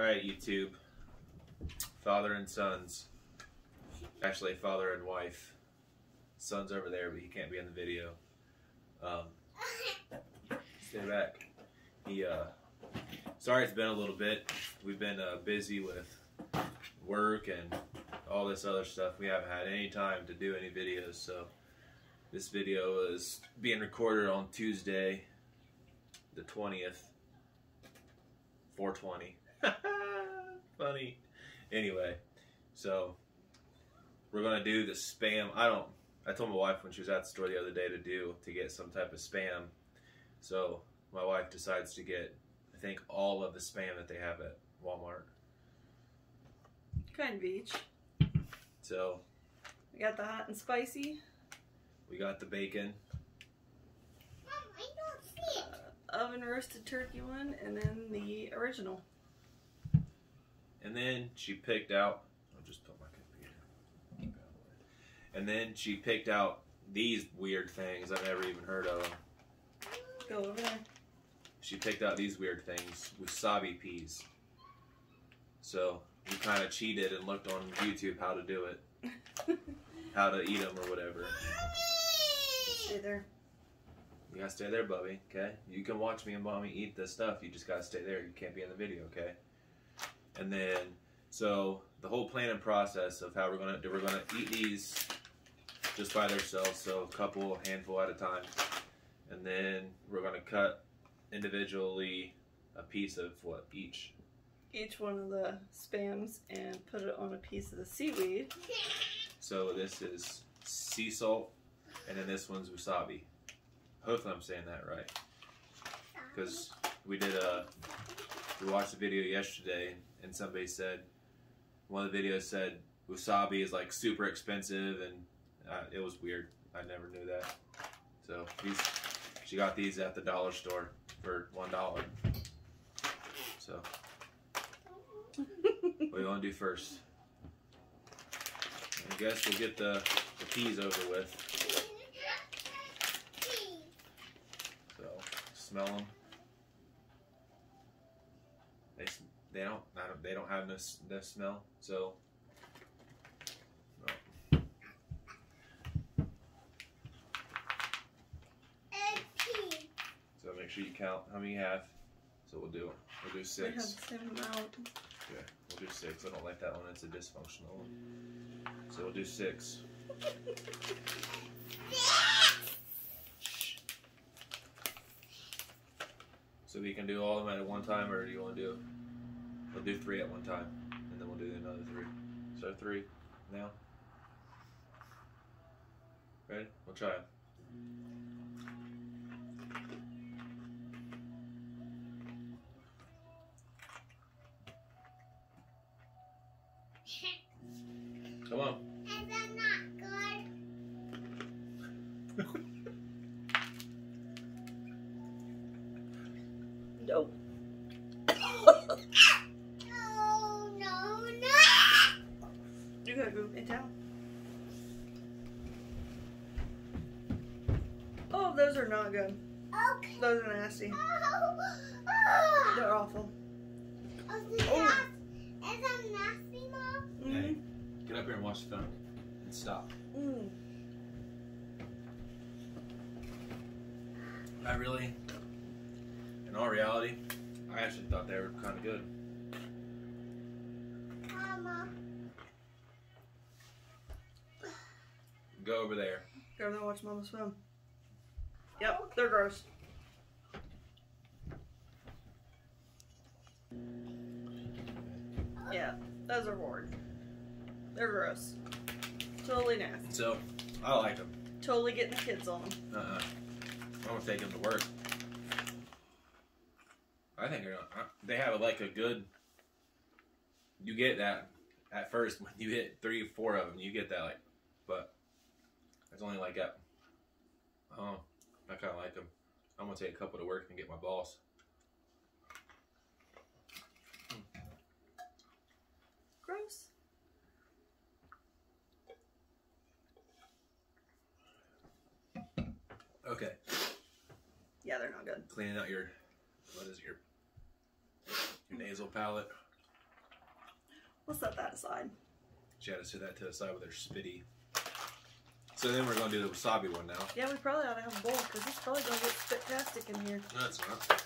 All right, YouTube. Father and sons. Actually, father and wife. Son's over there, but he can't be in the video. Um, stay back. He, uh, sorry it's been a little bit. We've been uh, busy with work and all this other stuff. We haven't had any time to do any videos, so this video is being recorded on Tuesday, the 20th, 420. Funny. Anyway, so we're gonna do the spam. I don't. I told my wife when she was at the store the other day to do to get some type of spam. So my wife decides to get, I think, all of the spam that they have at Walmart. Kind of each. So We got the hot and spicy, we got the bacon. Mom, I don't see it. uh, oven roasted turkey one, and then the original. And then she picked out. I'll just put my computer. And then she picked out these weird things I've never even heard of. Go over there. She picked out these weird things, wasabi peas. So we kind of cheated and looked on YouTube how to do it, how to eat them or whatever. Stay there. You gotta stay there, Bubby. Okay. You can watch me and mommy eat this stuff. You just gotta stay there. You can't be in the video. Okay. And then, so the whole planning process of how we're gonna do, we're gonna eat these just by themselves. So a couple, handful at a time, and then we're gonna cut individually a piece of what each. Each one of the spams and put it on a piece of the seaweed. So this is sea salt, and then this one's wasabi. Hopefully I'm saying that right. because we did a we watched a video yesterday and somebody said one of the videos said wasabi is like super expensive and uh, it was weird. I never knew that. So these she got these at the dollar store for one dollar. So. What do you want to do first? I guess we'll get the, the peas over with. So smell them they don't, I don't they don't have no s- no smell. So so make sure you count how many you have. So we'll do we'll do We have six. the same amount. Okay, we'll do six. I don't like that one. It's a dysfunctional one. So we'll do six. So we can do all of them at one time, or do you want to do? We'll do three at one time, and then we'll do another three. So three now. Ready? We'll try those are not good. Those are nasty. They're awful. Hey, Mm. get up here and watch the film, and stop. Mm. I really, in all reality, I actually thought they were kind of good. Mama. Go over there. Go over there and watch Mama swim. They're gross. Yeah, those are horrid. They're gross. Totally nasty. So, I like them. Totally getting the kids on them. Uh-uh. I'm gonna take them to work. I think they're, uh, they have like a good. You get that at first when you hit three or four of them, you get that like, but it's only like that. Oh, I kind of like them. I'm gonna take a couple to work and get my boss. Gross. Okay, Yeah, they're not good. cleaning out your what is it, your your nasal palate. We'll set that aside. She had to set that to the side with her spitty. So then we're gonna do the wasabi one now. Yeah, we probably ought to have a bowl because it's probably gonna get spit-tastic in here. No, it's not.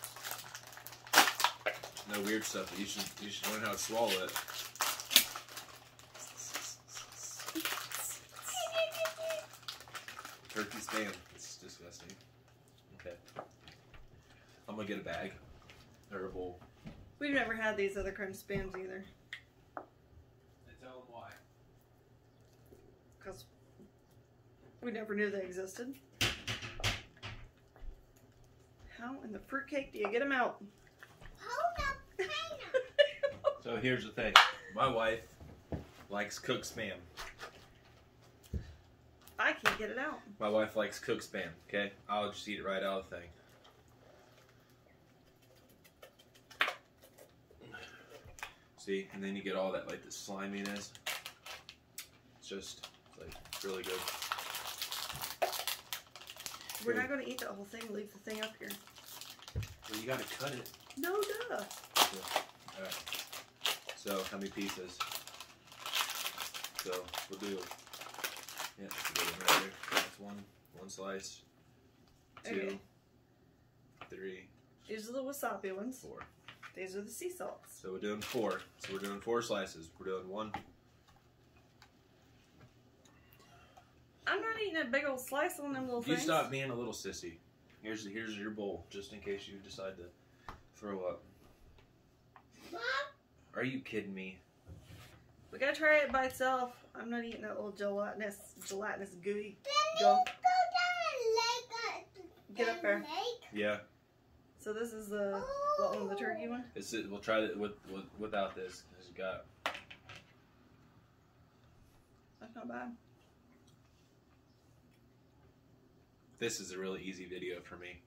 No weird stuff. But you should you should learn how to swallow it. Turkey spam. It's disgusting. Okay. I'm gonna get a bag or a bowl. We've never had these other kind of spams either And tell them why. because we never knew they existed. How in the fruitcake do you get them out? Hold up, So here's the thing. My wife likes cooked spam. I can't get it out. My wife likes cooked spam. Okay, I'll just eat it right out of the thing. See, and then you get all that like the sliminess. It's just it's like really good. We're Good. not going to eat the whole thing. Leave the thing up here. Well, you gotta cut it. No, duh. Alright. So how many pieces? So we'll do. Yeah, that's a good one right there. That's one. One slice. Two. Okay. Three. These are the wasabi ones. Four. These are the sea salts. So we're doing four. So we're doing four slices. We're doing one. I'm not eating a big old slice on them little You things. stop being a little sissy. Here's here's your bowl, just in case you decide to throw up. Mom, Are you kidding me? We gotta try it by itself. I'm not eating that little gelatinous, gelatinous gooey. then Go. go down the lake. uh, Get up there. Lake. Yeah, So this is the what one, the turkey one. it's we'll try it with, with without this. It's got That's not bad. This is a really easy video for me.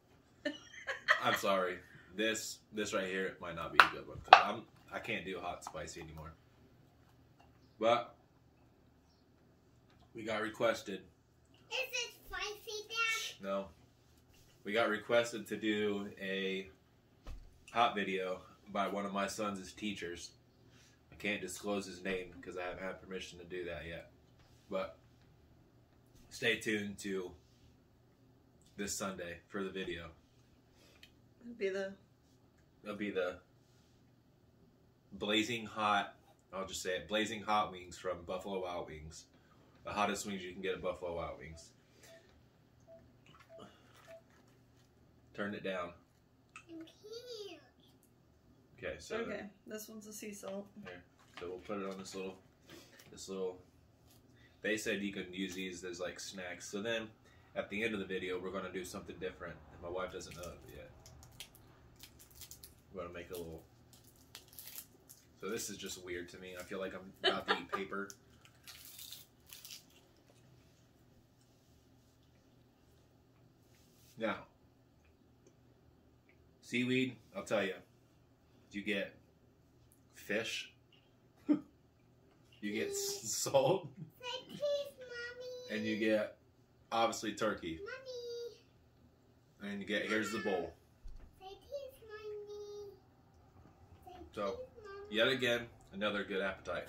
I'm sorry. This this right here might not be a good one 'cause I'm I can't do hot spicy anymore. But we got requested. Is it spicy, Dad? No. We got requested to do a hot video by one of my son's teachers. I can't disclose his name because I haven't had permission to do that yet. But stay tuned to this Sunday for the video. It'd be the It'll be the blazing hot, I'll just say it, blazing hot wings from Buffalo Wild Wings. The hottest wings you can get at Buffalo Wild Wings. Turn it down. Okay, so okay. This one's a sea salt. so we'll put it on this little this little they said you can use these as like snacks. So then at the end of the video we're gonna do something different. And my wife doesn't know it yet. We're gonna make a little So this is just weird to me. I feel like I'm about to eat paper. Now seaweed, I'll tell you. You get fish. you get mm. salt, cheese, Mommy. and you get obviously turkey, Mommy. and you get here's the bowl. Say cheese, Mommy. Say So. Yet again, another good appetite.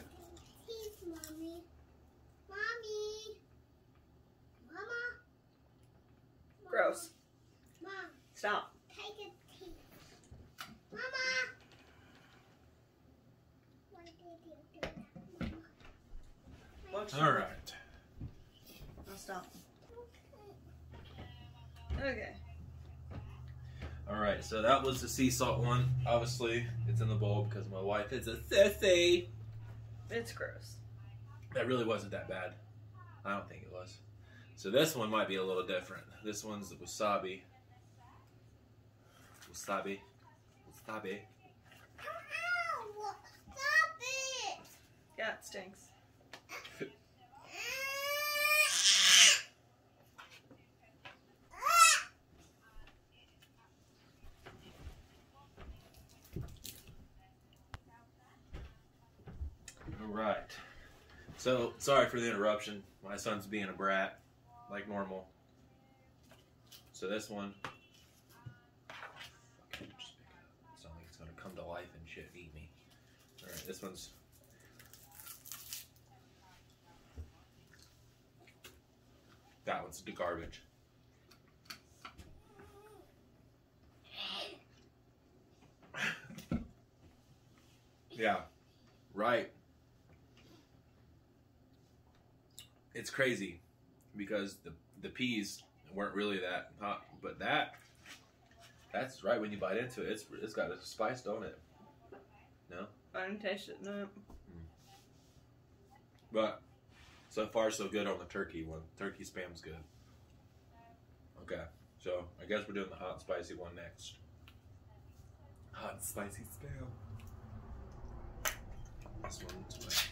Cheese, Mommy. Mommy. Mama. Gross. Mom, Stop. take a tea. Mama. Why did you do that, Mama? Watch. All right. I'll stop. Okay. Okay. All right. So that was the sea salt one. Obviously, it's in the bowl because my wife is a sissy. It's gross. That really wasn't that bad. I don't think it was. So this one might be a little different. This one's the wasabi. Wasabi. Wasabi. Ow! Stop it! Yeah, it stinks. right. So, sorry for the interruption. My son's being a brat, like normal. So this one, it's not like it's gonna come to life and shit eat me. All right, this one's That one's the garbage. yeah. Right. It's crazy because the the peas weren't really that hot, but that that's right when you bite into it. It's it's got a spice, don't it? No. I didn't taste it. No. Hmm. But so far so good on the turkey one. Turkey spam's good. Okay, so I guess we're doing the hot and spicy one next. Hot and spicy spam. This one's my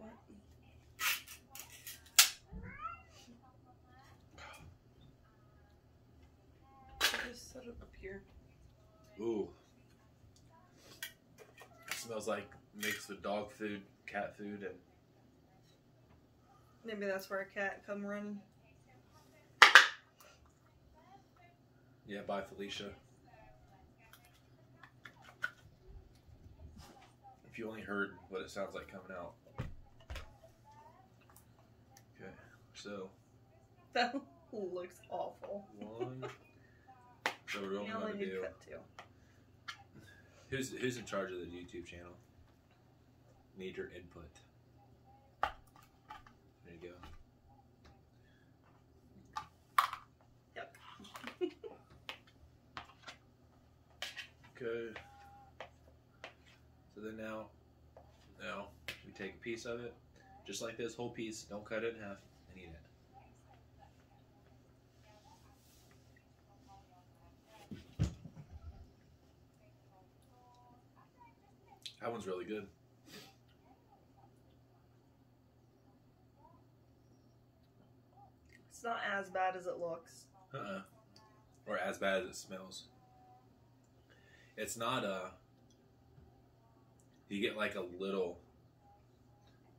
What? I just set it up here. Ooh. It smells like mixed with dog food, cat food, and Maybe that's where a cat come running. yeah. Bye, Felicia. If you only heard what it sounds like coming out. Okay, so That looks awful. one. So we're only only need do. cut two. Who's who's in charge of the YouTube channel? Need your input. There you go. Yep. Okay. So then now, now we take a piece of it, just like this whole piece. Don't cut it in half and eat it. That one's really good. It's not as bad as it looks. Uh-uh. Or as bad as it smells. It's not uh you get like a little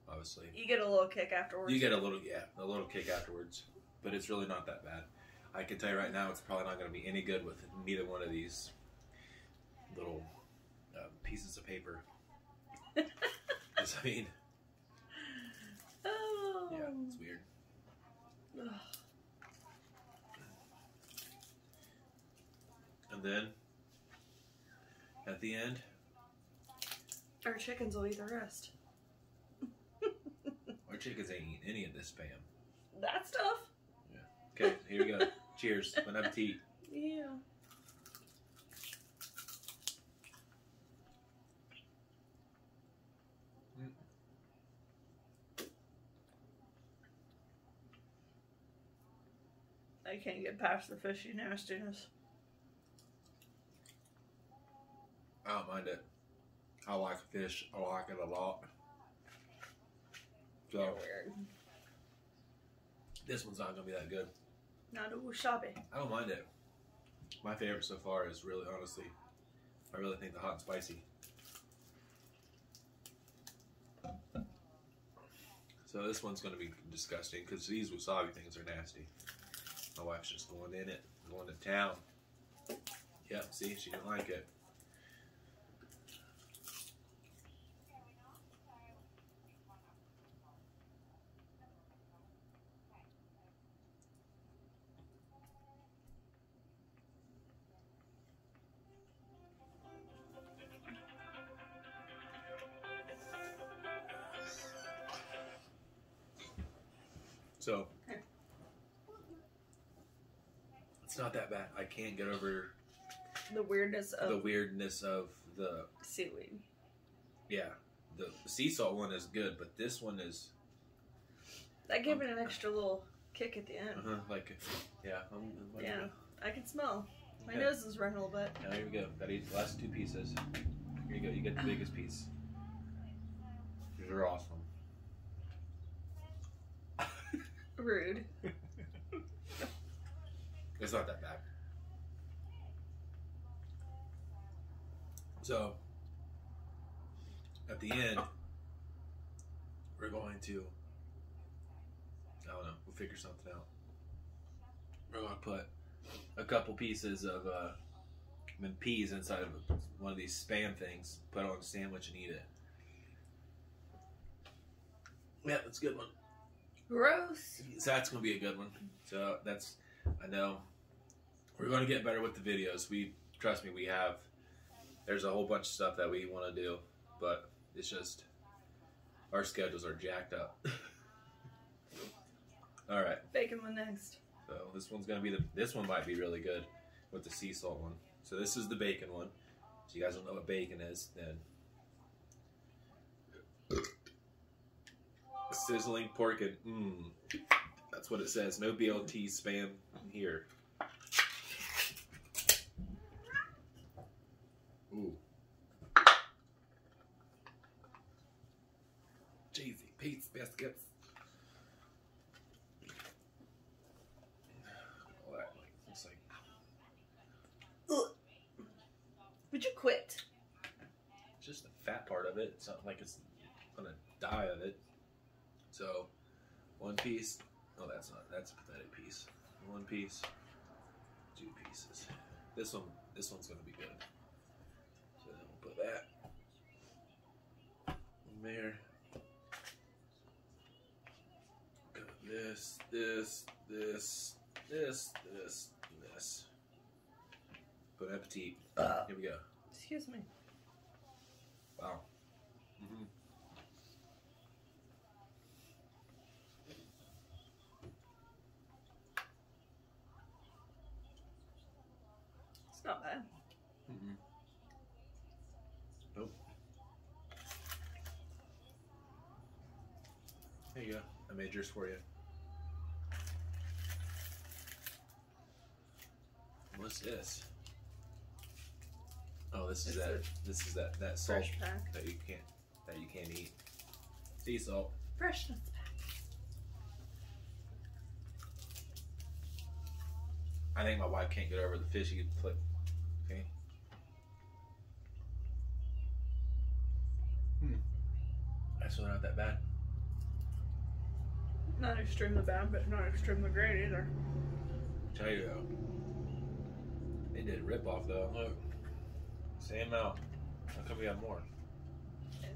obviously. You get a little kick afterwards. You get a little yeah, a little kick afterwards. But it's really not that bad. I can tell you right now it's probably not gonna be any good with neither one of these little uh, pieces of paper. I mean, Oh. yeah, it's weird. Ugh. And then at the end, Our chickens will eat the rest. our chickens ain't eating any of this spam. that stuff? Yeah. Okay, here we go. Cheers. Bon appetit. Yeah. I can't get past the fishy nastiness. I don't mind it. I like fish. I like it a lot. So You're weird. this one's not gonna be that good. Not a wasabi. I don't mind it. My favorite so far is really honestly, I really think the hot and spicy. So this one's gonna be disgusting because these wasabi things are nasty. My wife's just going in it, going to town. Yep, see, she didn't like it. So it's not that bad. I can't get over The weirdness of the weirdness of the seaweed. yeah. The sea salt one is good, but this one is That gave it an extra little kick at the end. uh like yeah. I'm, I'm- Yeah, I can smell. My Okay. nose is running a little bit. Now here we go. Eat the last two pieces. Here you go. You get the biggest piece. These are awesome. Rude. It's not that bad. So, at the end, we're going to, I don't know, we'll figure something out. We're going to put a couple pieces of uh, I mean, peas inside of one of these spam things, put it on a sandwich and eat it. Yeah, that's a good one. Gross. So that's gonna be a good one. So that's I know we're gonna get better with the videos. We trust me, we have. There's a whole bunch of stuff that we want to do, but it's just our schedules are jacked up. All right, Bacon one next. so this one's gonna be the. This one might be really good with the sea salt one. So this is the bacon one. So you guys don't know what bacon is, then. Sizzling pork and mmm. That's what it says. No BLT spam here. Ooh. Cheesy Pete's biscuits. All that like looks like Would you quit? just the fat part of it. It's not like it's gonna die of it. So, one piece. Oh, that's not. That's a pathetic piece. One piece. Two pieces. This one. This one's gonna be good. So then we'll put that in there. Got this, this, this, this, this, and this. Bon appetit. Uh, Here we go. excuse me. Wow. Mm-hmm. It's not bad. Mm-mm. Nope. There you go. I made yours for you. What's this? Oh, this is It's that. This is that that salt Fresh pack. that you can't that you can't eat. Sea salt. Freshness pack. I think my wife can't get over the fish fishy flip. Okay. Hmm. That's really not that bad. Not extremely bad, but not extremely great either. Tell you though. They did rip off though. Look. Same amount. How come we have more?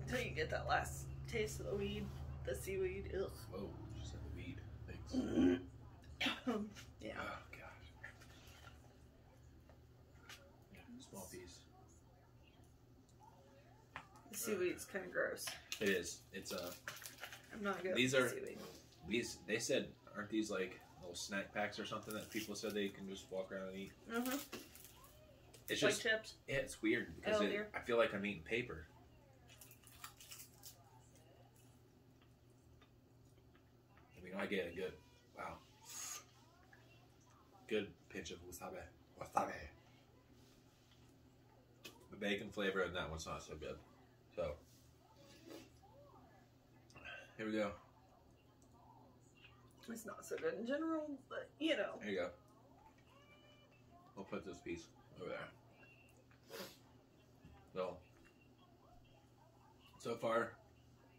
Until you get that last taste of the weed, the seaweed. Ugh. Whoa, just like the weed. Thanks. yeah. Oh gosh. Yeah, small piece. The seaweed's kind of gross. It is. It's uh I'm not good These are- seaweed. these they said aren't these like little snack packs or something that people said they can just walk around and eat? Uh-huh. It's just chips. yeah, it's weird because oh, it, I feel like I'm eating paper. I mean, I get a good wow, good pinch of wasabi. Wasabi. The bacon flavor and that one's not so good. So here we go. It's not so good in general, but you know. There you go. We'll put this piece over there. So, so far,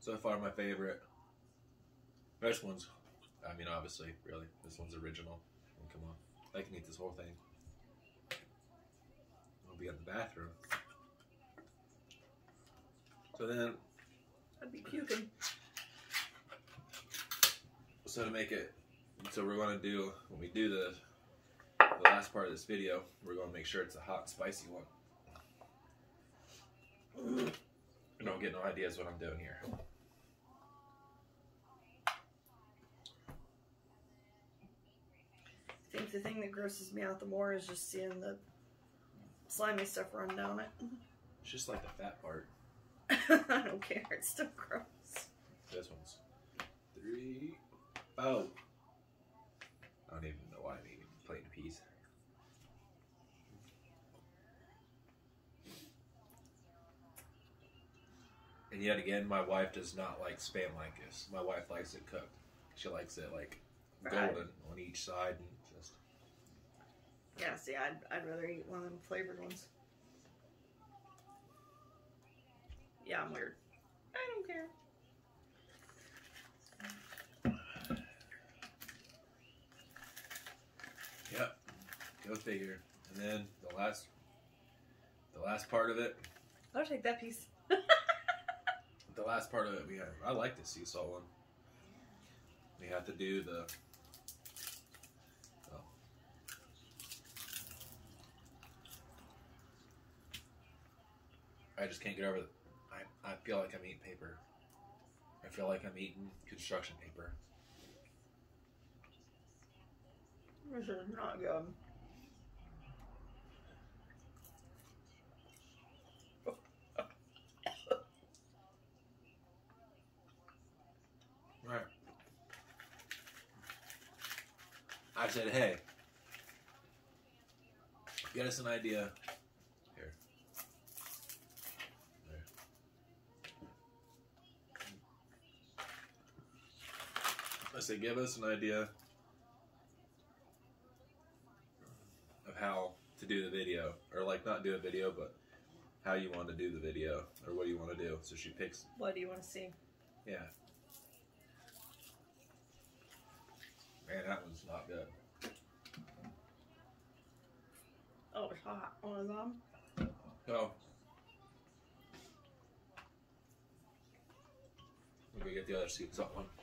so far my favorite. This one's, I mean, obviously, really, this one's original. Mean, come on, I can eat this whole thing. I'll be in the bathroom. So then, I'd be puking. so to make it, so we're gonna do when we do the the last part of this video, we're gonna make sure it's a hot, spicy one. I don't get no ideas what I'm doing here. I think the thing that grosses me out the more is just seeing the slimy stuff run down it. Mm-hmm. It's just like the fat part. I don't care. It's still gross. This one's three. Oh. I don't even know why I'm peas. And yet again, my wife does not like spam like this. My wife likes it cooked. She likes it like golden on each side and just Yeah, see, I'd, I'd rather eat one of them flavored ones. Yeah, I'm weird. I don't care. Yep. Go figure. And then the last the last part of it I'll take that piece. the last part of it we have I like the sea salt one. We have to do the. Oh. I just can't get over the. I, I feel like I'm eating paper. I feel like I'm eating construction paper. This is not good. Right. I said, hey, get us an idea. Here. There. I said, give us an idea of how to do the video. Or, like, not do a video, but how you want to do the video. Or what you want to do. So she picks, What do you want to see? yeah. Man, that one's not good. Oh, it's hot. One of them. Oh. Let me get the other seats up one.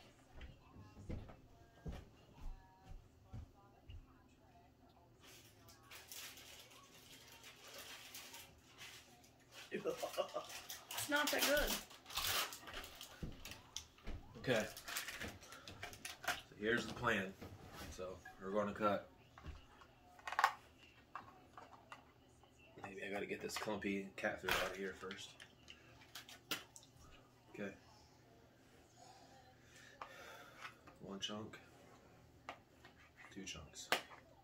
It's not that good. Okay. So here's the plan. So we're going to cut. Maybe I gotta get this clumpy cat food out of here first. Okay. One chunk. Two chunks.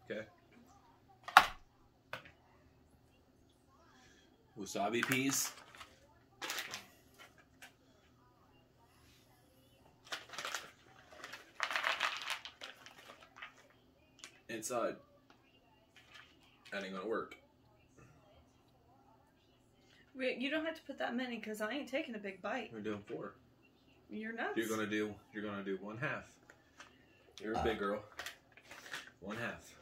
Okay. Wasabi peas. Inside. That ain't gonna work. Wait, you don't have to put that many because I ain't taking a big bite. We're doing four. You're nuts. You're gonna do. You're gonna do one half. You're a big ah. girl. One half.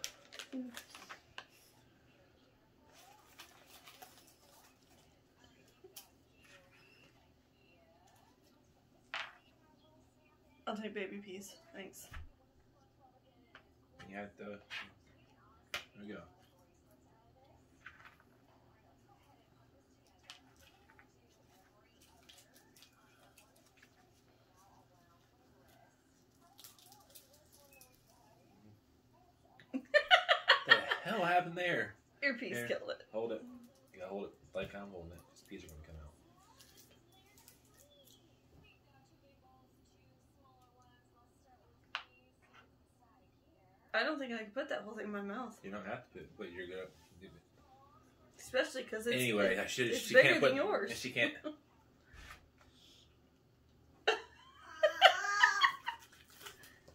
I'll take baby peas. Thanks. You have to. There we go. the hell happened there? Your peas Here. killed it. Hold it. You gotta hold it like I'm holding it. These peas are gonna come out. I don't think I could put that whole thing in my mouth. You don't have to put, but you're gonna. Do it. Especially because it's. anyway, it- I should. it's She bigger can't put. than yours. She can't.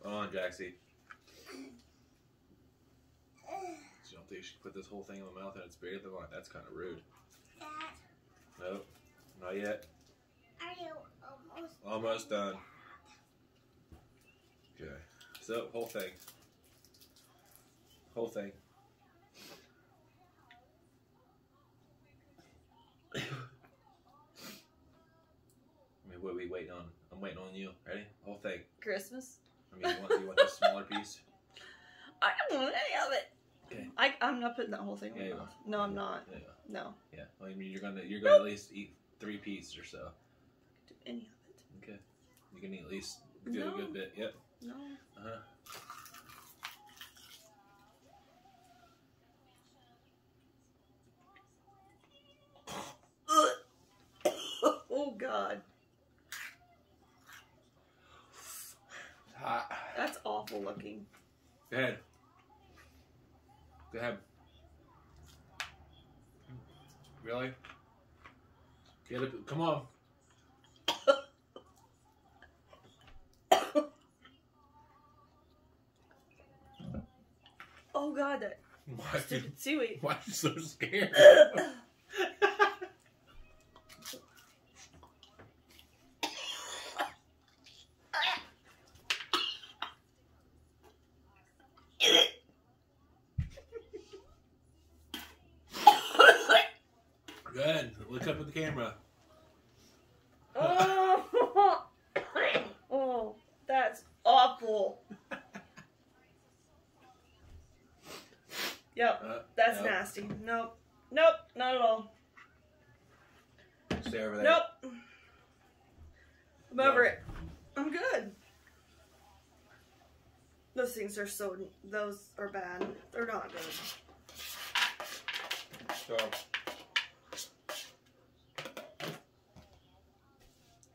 Hold on, Jaxie. So you don't think she put this whole thing in the mouth and it's bigger than mine? That's kind of rude. Dad, Nope, not yet. are you almost Almost done. Okay. So whole thing. Whole thing. I mean, what are we waiting on? I'm waiting on you. Ready? Whole thing. Christmas? I mean, you want, you want the smaller piece? I don't want any of it. Okay. I, I'm not putting that whole thing in Yeah, you mouth. No, I'm not. Yeah. No. Yeah. Well, I mean, you're gonna you're gonna at least eat three pieces or so. Do any of it. Okay. You can eat at least do a No. good bit. Yep. No. Uh huh. oh, God. Hot. That's awful looking. Go ahead. Go ahead. Really? Get it. Come on. Oh, God. That you, stupid seaweed. why are you so scared? Go ahead. Look up at the camera. oh. oh, that's awful. Yep, Uh, that's nope. nasty. Nope. Nope, not at all. Stay over there. Nope. I'm No. over it. I'm good. Those things are so. Those are bad. They're not good. So,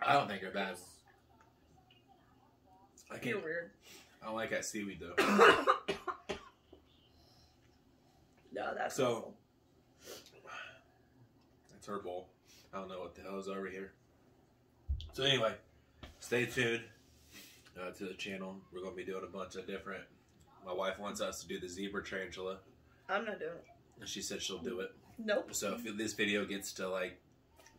I don't think they're bad. I You're can't. weird. I don't like that seaweed though. no, that's So- awful. Bowl. I don't know what the hell is over here. So anyway, stay tuned uh, to the channel. We're gonna be doing a bunch of different. My wife wants us to do the zebra tarantula, I'm not doing it. and she said she'll do it. Nope. So if this video gets to like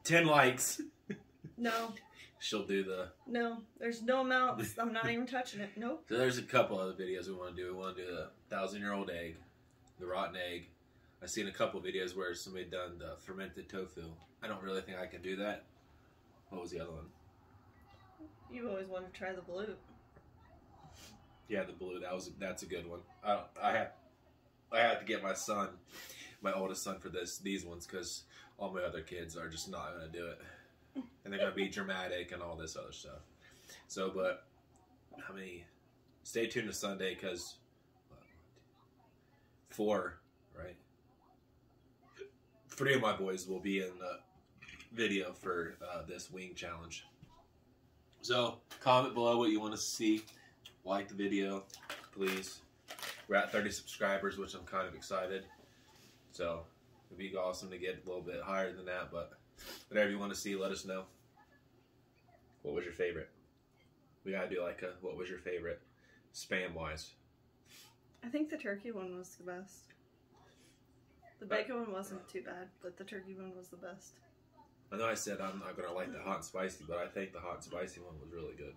ten likes, No. she'll do the. No. There's no amount. I'm not even touching it. Nope. So there's a couple other videos we want to do. We want to do the thousand year old egg, the rotten egg. I've seen a couple videos where somebody done the fermented tofu. I don't really think I can do that. What was the other one? You always wanted to try the blue. Yeah, the blue. That was that's a good one. I I have I have to get my son, my oldest son, for this these ones because all my other kids are just not gonna do it, and they're gonna be dramatic and all this other stuff. So, but how many? Stay tuned to Sunday because uh, four, right? Three of my boys will be in the video for uh, this wing challenge. So comment below what you want to see like the video, please. We're at 30 subscribers, which I'm kind of excited. So it'd be awesome to get a little bit higher than that, but whatever you want to see, let us know. What was your favorite? We gotta do like a what was your favorite spam wise. I think the turkey one was the best. The bacon one wasn't too bad, but the turkey one was the best. I know I said I'm not gonna like the hot and spicy, but I think the hot and spicy one was really good.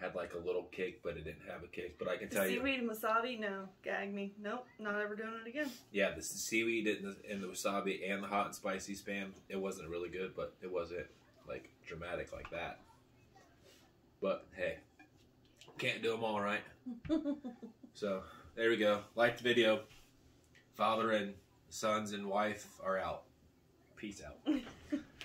Had like a little kick, but it didn't have a kick. But I can The tell you, seaweed and wasabi, no, gag me. Nope, not ever doing it again. Yeah, the seaweed and the, and the wasabi and the hot and spicy spam, it wasn't really good, but it wasn't like dramatic like that. But hey, can't do them all right. So there we go. Like the video. Father and sons and wife are out. Peace out.